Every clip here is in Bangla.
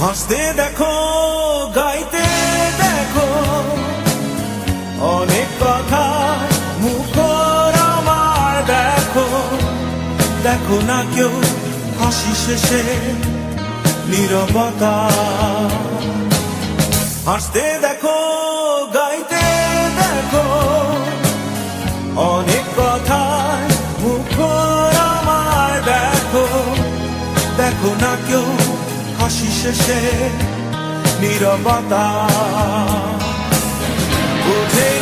হাসতে দেখো, গাইতে দেখো। অনেক কথা মুখর আমার দেখো। দেখো না কেউ হাসি শেষে নীরবতা। হাসতে দেখো শেষে নীরবতা। বোঝে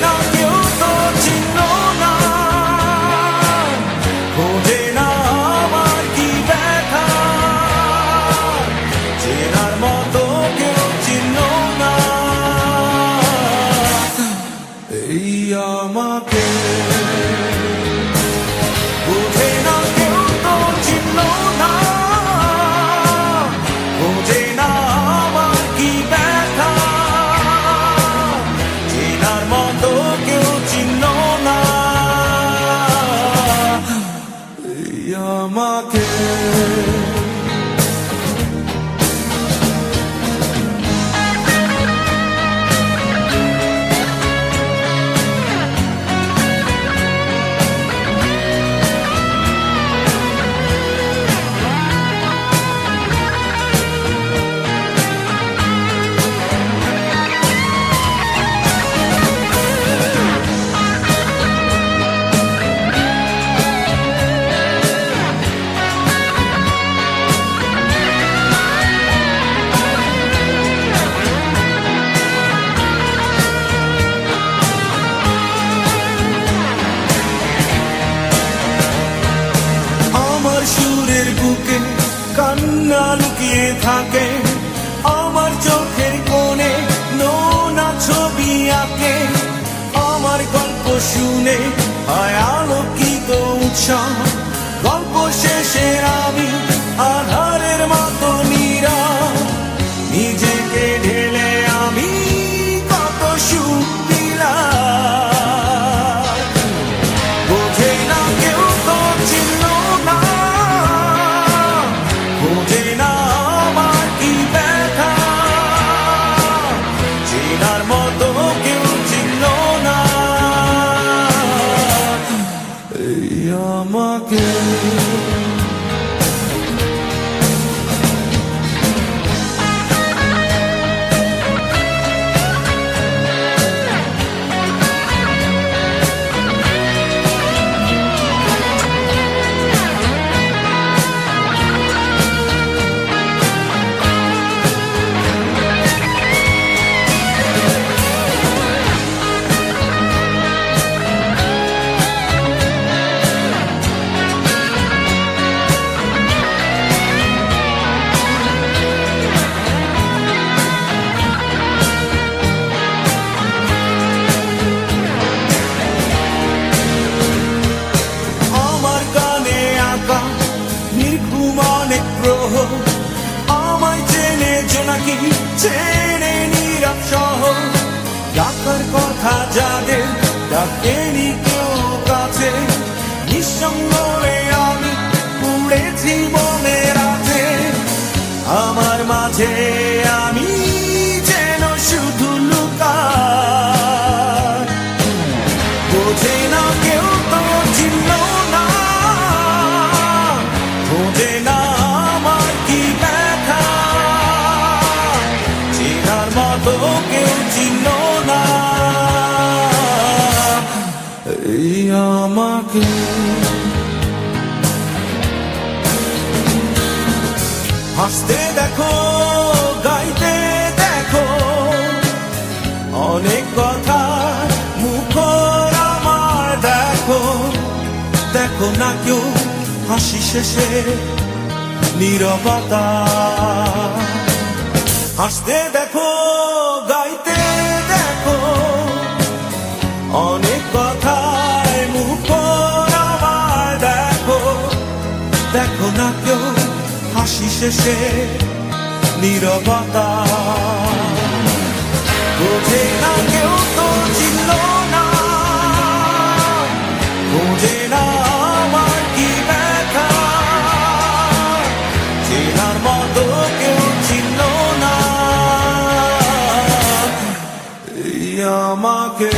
আমাকে অনেক গ্রহ আমায় চেনে জোনাকি চেনে নীরব সহ। ডাকার কথা যাদের ডাকেনি কেউ কাছে। আমি আমার মাঝে আমি যেন শুধু লুকাই বোঝে না কেউ আমাকে। হাসতে দেখো, গাইতে দেখো, অনেক কথা মুখর আমার দেখো। দেখো না কেউ হাসি শেষে নীরবতা। হাসতে ঘনাকেও হাসি শেষে নিরবতা। বোঝে না কেউ তো ছিল না। বোঝে না আমার কি ব্যথা। চেনার মতো কেউ ছিল না। আমাকে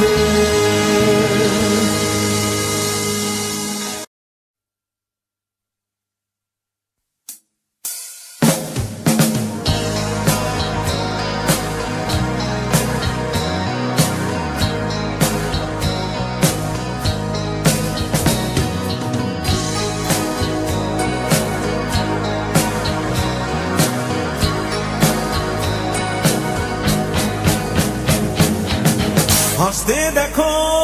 আমাকে হাসতে দেখো